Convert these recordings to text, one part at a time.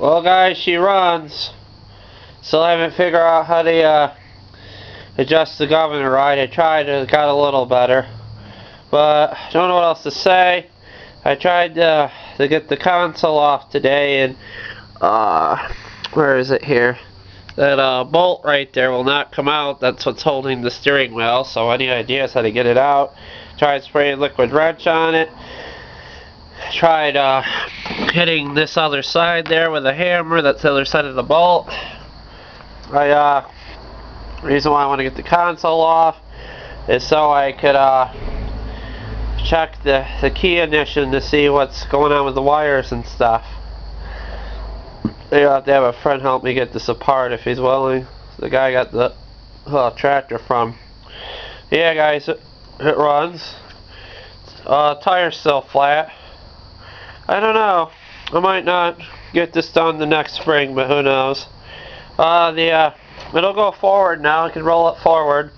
Well guys, she runs. Still haven't figured out how to uh, adjust the governor right. I tried, it got a little better. But I don't know what else to say. I tried uh, to get the console off today and uh, where is it here? That uh, bolt right there will not come out. That's what's holding the steering wheel. So any ideas how to get it out? Tried spraying liquid wrench on it. Tried uh, hitting this other side there with a hammer. That's the other side of the bolt. I uh, reason why I want to get the console off is so I could uh, check the, the key ignition to see what's going on with the wires and stuff. You have to have a friend help me get this apart if he's willing. The guy got the uh, tractor from. Yeah guys, it, it runs. Uh, tire's still flat. I don't know. I might not get this done the next spring, but who knows. Uh, the, uh, it'll go forward now. I can roll it forward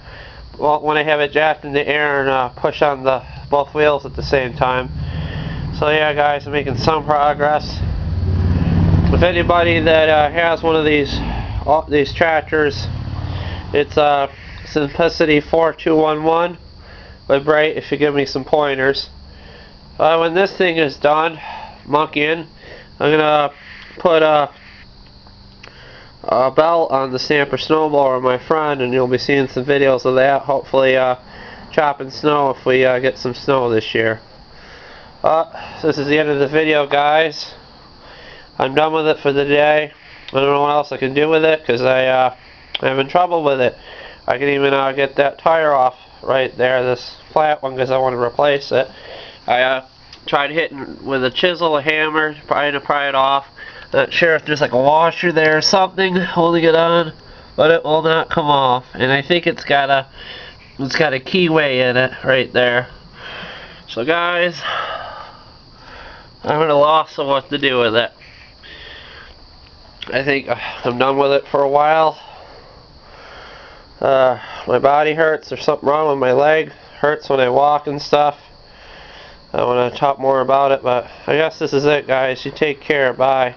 when I have it jacked in the air and uh, push on the both wheels at the same time. So yeah, guys, I'm making some progress. If anybody that uh, has one of these uh, these tractors, it's uh, Simplicity 4211 with Briggs. If you give me some pointers. Uh, when this thing is done, monkeying, I'm gonna put a, a belt on the Stamper snowblower my friend, and you'll be seeing some videos of that. Hopefully, uh, chopping snow if we uh, get some snow this year. Uh, this is the end of the video, guys. I'm done with it for the day. I don't know what else I can do with it because I, uh, I'm having trouble with it. I can even uh, get that tire off right there, this flat one, because I want to replace it. I uh, tried hitting with a chisel, a hammer, trying to pry it off. Not sure if there's like a washer there or something holding it on, but it will not come off. And I think it's got a, it's got a keyway in it right there. So guys, I'm at a loss of what to do with it. I think uh, I'm done with it for a while. Uh, my body hurts. There's something wrong with my leg. Hurts when I walk and stuff. I want to talk more about it, but I guess this is it, guys. You take care. Bye.